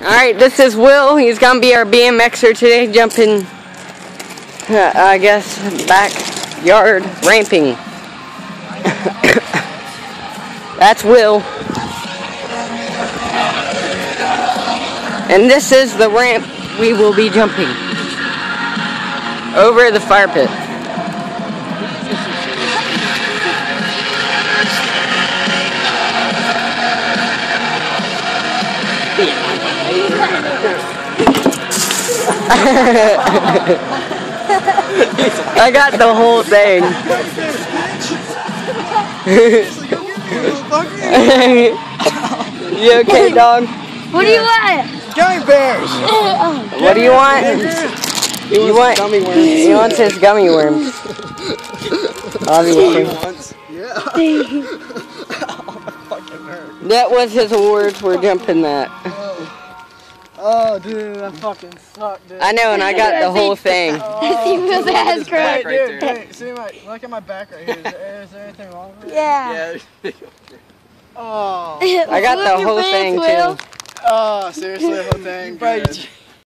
Alright, this is Will. He's gonna be our BMXer today, jumping, uh, I guess, backyard ramping. That's Will. And this is the ramp we will be jumping. Over the fire pit. I got the whole thing. you okay, dog? What do you want? Gummy bears! What do you want? You want gummy worms. He wants his gummy worms. Obviously. Yeah. That was his awards. We're jumping that. Oh, dude, that fucking sucked, dude. I know, and I got the whole thing. Oh. See Will's ass Hey, crack. dude, hey, see my, look at my back right here. Is there, is there anything wrong with it? Yeah. Oh, I got the whole thing too. oh, seriously, the whole thing. Bro, Good.